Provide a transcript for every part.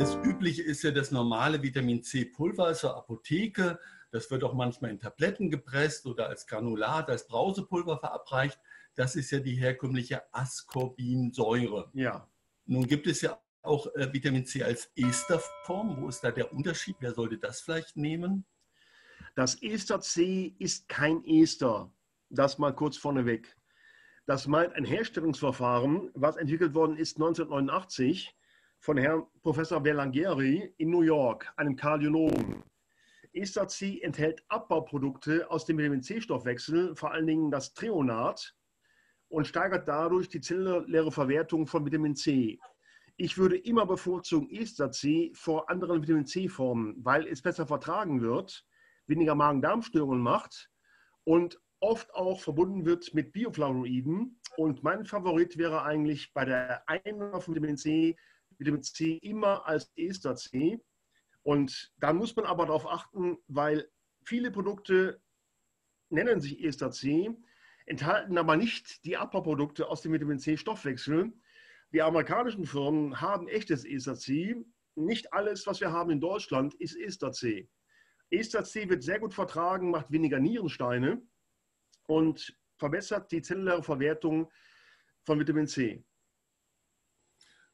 Das Übliche ist ja das normale Vitamin C-Pulver aus der Apotheke. Das wird auch manchmal in Tabletten gepresst oder als Granulat, als Brausepulver verabreicht. Das ist ja die herkömmliche Ascorbinsäure. Ja. Nun gibt es ja auch äh, Vitamin C als Esterform. Wo ist da der Unterschied? Wer sollte das vielleicht nehmen? Das Ester C ist kein Ester. Das mal kurz vorneweg. Das meint ein Herstellungsverfahren, was entwickelt worden ist 1989 von Herrn Professor Berlanghieri in New York, einem Kardiologen. Ester C enthält Abbauprodukte aus dem Vitamin C-Stoffwechsel, vor allen Dingen das Treonat, und steigert dadurch die zelluläre Verwertung von Vitamin C. Ich würde immer bevorzugen Ester C vor anderen Vitamin C-Formen, weil es besser vertragen wird, weniger Magen-Darm-Störungen macht und oft auch verbunden wird mit Bioflavonoiden. Und mein Favorit wäre eigentlich bei der Einnahme von Vitamin C, Vitamin C immer als Ester C. Und da muss man aber darauf achten, weil viele Produkte nennen sich Ester C, enthalten aber nicht die Abbauprodukte aus dem Vitamin C-Stoffwechsel. Die amerikanischen Firmen haben echtes Ester C. Nicht alles, was wir haben in Deutschland, ist Ester C. Ester C wird sehr gut vertragen, macht weniger Nierensteine und verbessert die zelluläre Verwertung von Vitamin C.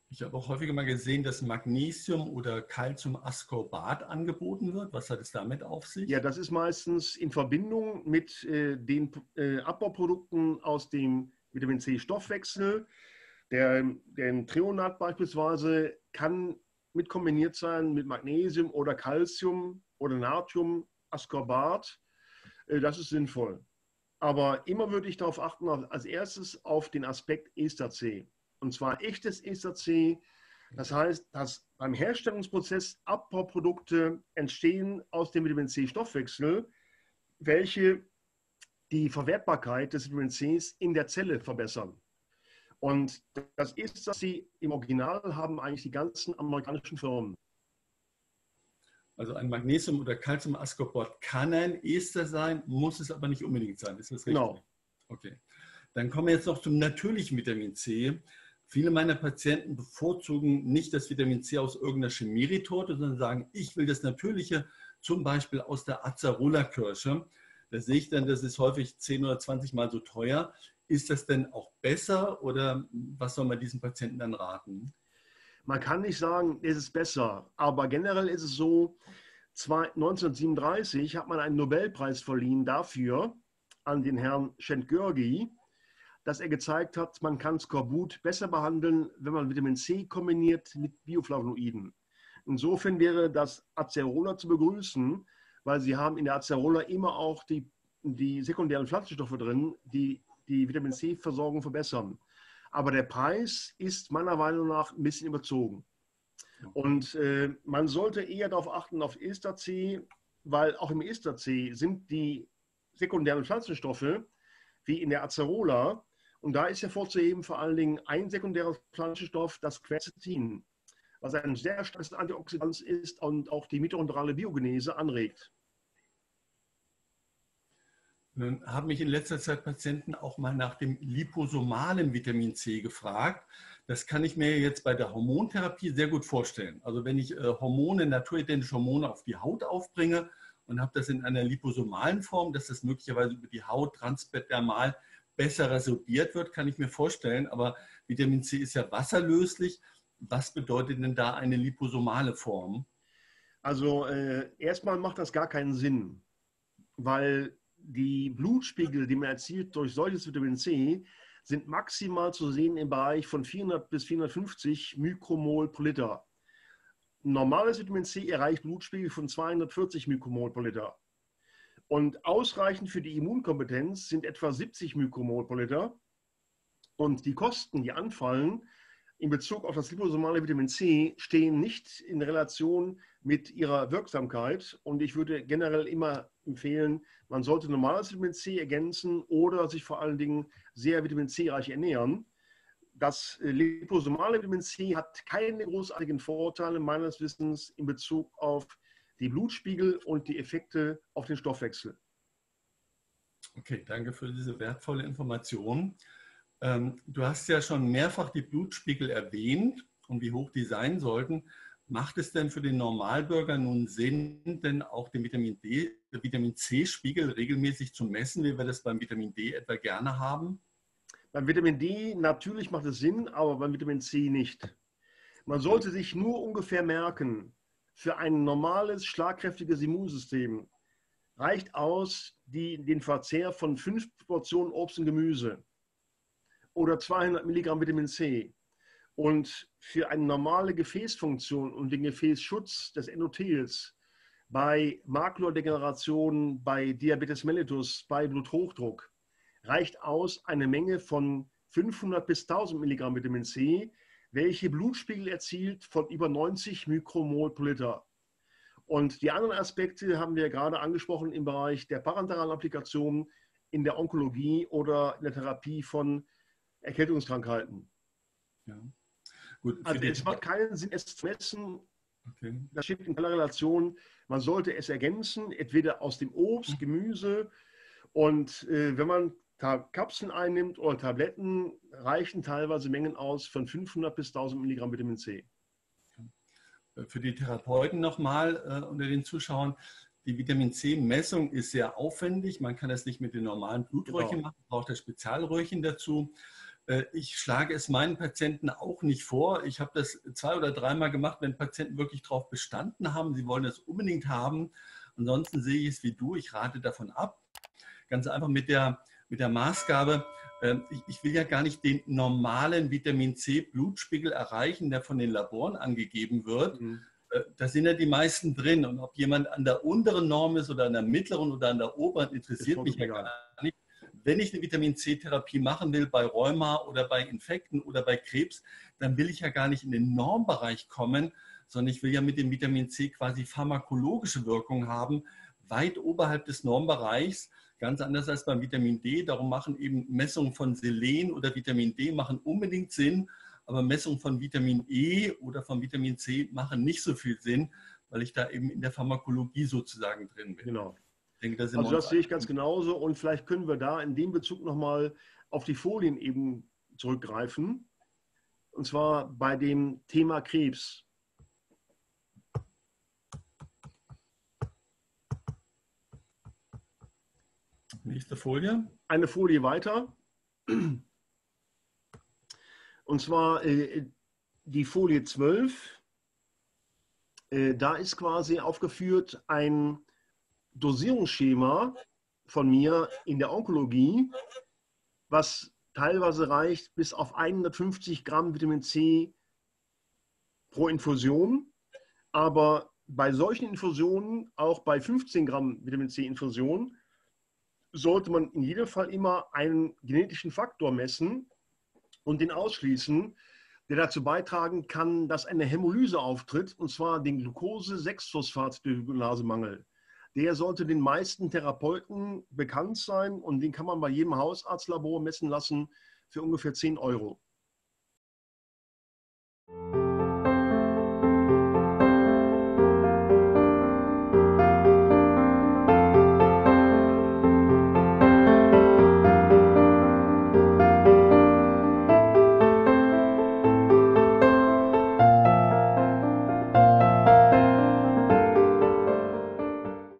Ich habe auch häufiger mal gesehen, dass Magnesium oder Calciumascorbat angeboten wird. Was hat es damit auf sich? Ja, das ist meistens in Verbindung mit äh, den äh, Abbauprodukten aus dem Vitamin C-Stoffwechsel. Der, der Treonat beispielsweise kann mit kombiniert sein mit Magnesium oder Calcium oder Natriumascorbat. Äh, das ist sinnvoll. Aber immer würde ich darauf achten, als erstes auf den Aspekt Ester C. Und zwar echtes Ester C. Das heißt, dass beim Herstellungsprozess Abbauprodukte entstehen aus dem Vitamin C-Stoffwechsel, welche die Verwertbarkeit des Vitamin Cs in der Zelle verbessern. Und das ist, dass sie im Original haben eigentlich die ganzen amerikanischen Firmen. Also ein Magnesium- oder Calciumascorbat kann ein Ester sein, muss es aber nicht unbedingt sein. Ist das richtig? Genau. Okay. Dann kommen wir jetzt noch zum natürlichen Vitamin C. Viele meiner Patienten bevorzugen nicht das Vitamin C aus irgendeiner Chemieretorte, sondern sagen, ich will das Natürliche, zum Beispiel aus der Acerola-Kirsche. Da sehe ich dann, das ist häufig 10 oder 20 Mal so teuer. Ist das denn auch besser oder was soll man diesen Patienten dann raten? Man kann nicht sagen, es ist besser, aber generell ist es so, 1937 hat man einen Nobelpreis verliehen dafür an den Herrn Szent-Görgi, dass er gezeigt hat, man kann Skorbut besser behandeln, wenn man Vitamin C kombiniert mit Bioflavonoiden. Insofern wäre das Acerola zu begrüßen, weil sie haben in der Acerola immer auch die, die sekundären Pflanzenstoffe drin, die die Vitamin C-Versorgung verbessern. Aber der Preis ist meiner Meinung nach ein bisschen überzogen. Und äh, man sollte eher darauf achten, auf Ester C, weil auch im Ester C sind die sekundären Pflanzenstoffe, wie in der Acerola. Und da ist hervorzuheben vor allen Dingen ein sekundärer Pflanzenstoff, das Quercetin, was ein sehr starkes Antioxidant ist und auch die mitochondriale Biogenese anregt. Nun haben mich in letzter Zeit Patienten auch mal nach dem liposomalen Vitamin C gefragt. Das kann ich mir jetzt bei der Hormontherapie sehr gut vorstellen. Also wenn ich äh, Hormone, naturidentische Hormone auf die Haut aufbringe und habe das in einer liposomalen Form, dass das möglicherweise über die Haut transdermal besser resorbiert wird, kann ich mir vorstellen. Aber Vitamin C ist ja wasserlöslich. Was bedeutet denn da eine liposomale Form? Also äh, erstmal macht das gar keinen Sinn, weil die Blutspiegel, die man erzielt durch solches Vitamin C, sind maximal zu sehen im Bereich von 400 bis 450 Mikromol pro Liter. Normales Vitamin C erreicht Blutspiegel von 240 Mikromol pro Liter. Und ausreichend für die Immunkompetenz sind etwa 70 Mikromol pro Liter. Und die Kosten, die anfallen, in Bezug auf das liposomale Vitamin C stehen nicht in Relation mit ihrer Wirksamkeit. Und ich würde generell immer empfehlen, man sollte normales Vitamin C ergänzen oder sich vor allen Dingen sehr Vitamin C-reich ernähren. Das liposomale Vitamin C hat keine großartigen Vorteile meines Wissens in Bezug auf die Blutspiegel und die Effekte auf den Stoffwechsel. Okay, danke für diese wertvolle Information. Ähm, du hast ja schon mehrfach die Blutspiegel erwähnt und wie hoch die sein sollten. Macht es denn für den Normalbürger nun Sinn, denn auch den Vitamin D, Vitamin C-Spiegel regelmäßig zu messen, wie wir das beim Vitamin D etwa gerne haben? Beim Vitamin D natürlich macht es Sinn, aber beim Vitamin C nicht. Man sollte sich nur ungefähr merken, für ein normales, schlagkräftiges Immunsystem reicht aus die, den Verzehr von fünf Portionen Obst und Gemüse oder 200 Milligramm Vitamin C. Und für eine normale Gefäßfunktion und den Gefäßschutz des Endothels bei Makulodegeneration, bei Diabetes mellitus, bei Bluthochdruck reicht aus eine Menge von 500 bis 1000 Milligramm Vitamin C, welche Blutspiegel erzielt von über 90 Mikromol pro Liter. Und die anderen Aspekte haben wir gerade angesprochen im Bereich der parenteralen Applikation, in der Onkologie oder in der Therapie von Erkältungskrankheiten. Ja. Gut, also es macht keinen Sinn, es zu messen. Okay. Das steht in keiner Relation. Man sollte es ergänzen, entweder aus dem Obst, mhm. Gemüse. Und äh, wenn man Kapseln einnimmt oder Tabletten, reichen teilweise Mengen aus von 500 bis 1000 Milligramm Vitamin C. Für die Therapeuten nochmal äh, unter den Zuschauern. Die Vitamin C-Messung ist sehr aufwendig. Man kann das nicht mit den normalen Blutröhrchen genau. machen, braucht das Spezialröhrchen dazu. Äh, ich schlage es meinen Patienten auch nicht vor. Ich habe das zwei oder dreimal gemacht, wenn Patienten wirklich darauf bestanden haben, sie wollen das unbedingt haben. Ansonsten sehe ich es wie du, ich rate davon ab. Ganz einfach mit der, mit der Maßgabe, äh, ich, ich will ja gar nicht den normalen Vitamin C Blutspiegel erreichen, der von den Laboren angegeben wird. Mhm. Äh, da sind ja die meisten drin. Und ob jemand an der unteren Norm ist oder an der mittleren oder an der oberen, interessiert mich ja gar nicht wenn ich eine Vitamin C-Therapie machen will bei Rheuma oder bei Infekten oder bei Krebs, dann will ich ja gar nicht in den Normbereich kommen, sondern ich will ja mit dem Vitamin C quasi pharmakologische Wirkung haben, weit oberhalb des Normbereichs. Ganz anders als beim Vitamin D. Darum machen eben Messungen von Selen oder Vitamin D machen unbedingt Sinn, aber Messungen von Vitamin E oder von Vitamin C machen nicht so viel Sinn, weil ich da eben in der Pharmakologie sozusagen drin bin. Genau denke, das also das sehe ich ganz genauso und vielleicht können wir da in dem Bezug nochmal auf die Folien eben zurückgreifen. Und zwar bei dem Thema Krebs. Nächste Folie. Eine Folie weiter. Und zwar äh, die Folie 12. Äh, da ist quasi aufgeführt ein Dosierungsschema von mir in der Onkologie, was teilweise reicht bis auf 150 Gramm Vitamin C pro Infusion. Aber bei solchen Infusionen, auch bei 15 Gramm Vitamin C Infusion, sollte man in jedem Fall immer einen genetischen Faktor messen und den ausschließen, der dazu beitragen kann, dass eine Hämolyse auftritt, und zwar den Glucose-6-Phosphat-Dehydrogenasemangel der sollte den meisten Therapeuten bekannt sein und den kann man bei jedem Hausarztlabor messen lassen für ungefähr 10 Euro.